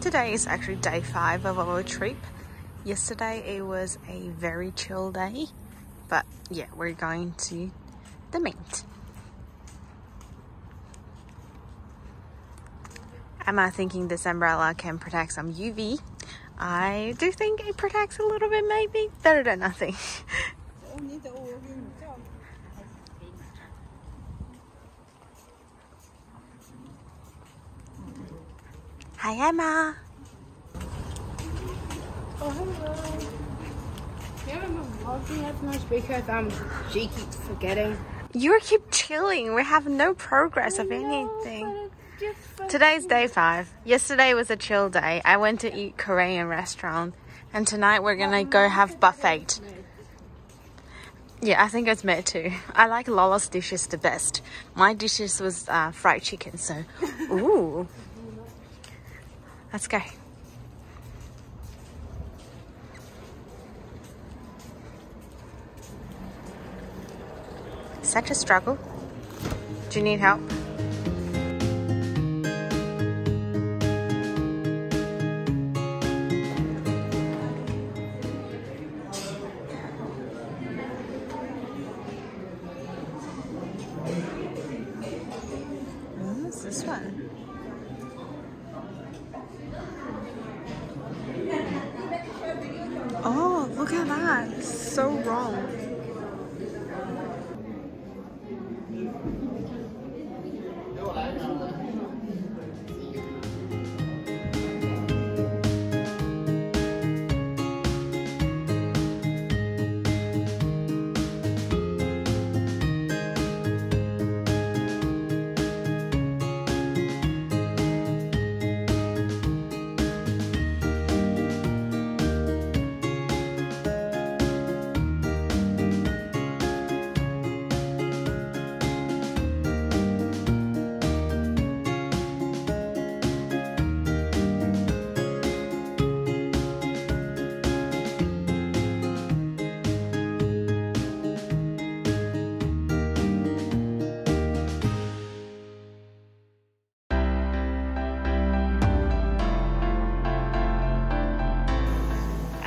today is actually day five of our trip. Yesterday it was a very chill day, but yeah, we're going to the Mint. Am I thinking this umbrella can protect some UV. I do think it protects a little bit, maybe better than nothing. Hi, Emma. Oh, hello. You haven't been vlogging as much because um, she keeps forgetting. You keep chilling. We have no progress of anything. Today's day five. Yesterday was a chill day. I went to eat Korean restaurant, and tonight we're gonna go have buffet. Yeah, I think it's me too. I like Lola's dishes the best. My dishes was uh, fried chicken, so ooh. Let's go. Such a struggle. Do you need help? Oh, look at that. So wrong.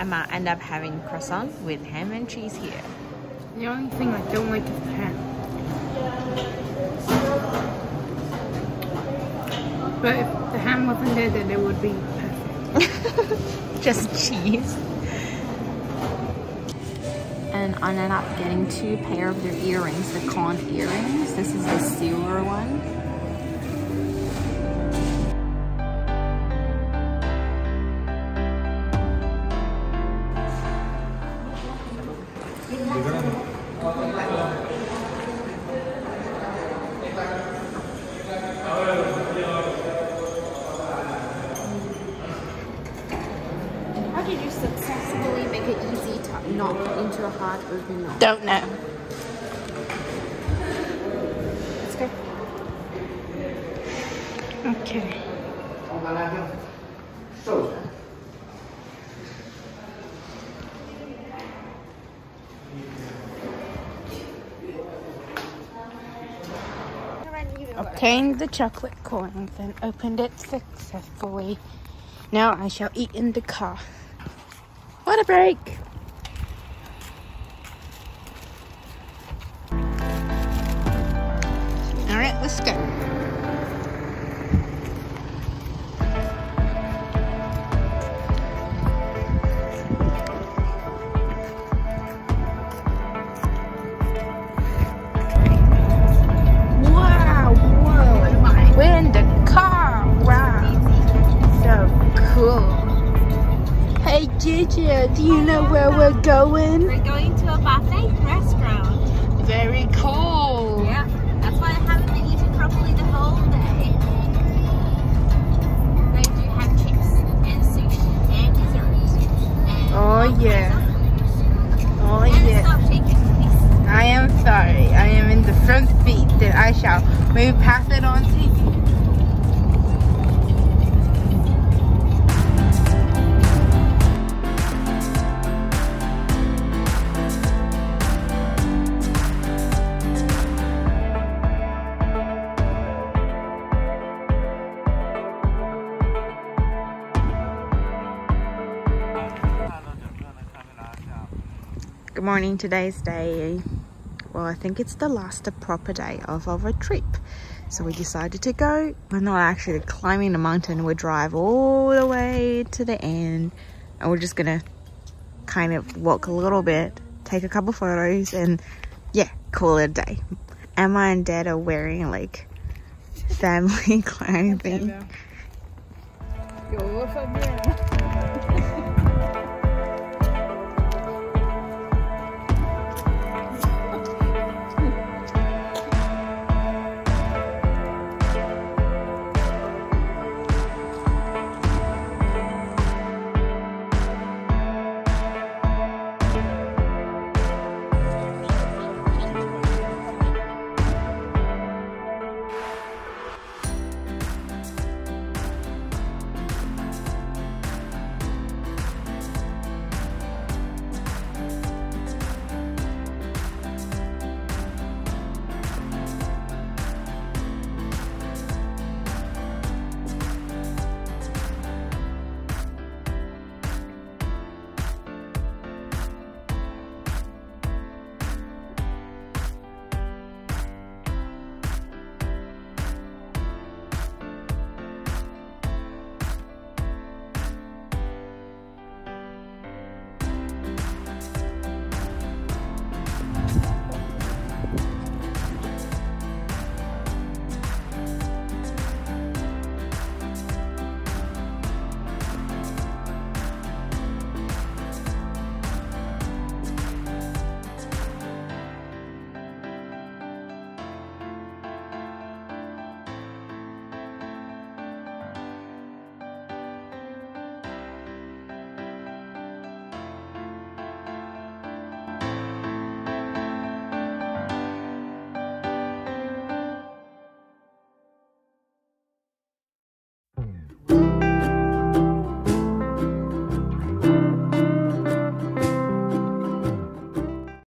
Emma end up having croissant with ham and cheese here. The only thing I don't like is the ham. But if the ham wasn't there, then it would be perfect. Just cheese. And I ended up getting two pair of their earrings, the con earrings. This is the silver one. Into a hard open knock? Don't know. Let's go. Okay. Obtained the chocolate coins and opened it successfully. Now I shall eat in the car. What a break! Let's go. Wow, whoa. We're in the car. Wow. So cool. Hey, Gigi, do you know where we're going? We're going to a buffet restaurant. Very cool. Oh, yeah. Oh, yeah. I am sorry. I am in the front seat. Then I shall maybe pass it on to you. Morning. Today's day, well, I think it's the last proper day of our trip. So we decided to go. We're not actually climbing the mountain. We drive all the way to the end and we're just gonna kind of walk a little bit, take a couple photos and yeah, call it a day. Emma and Dad are wearing like family clothing.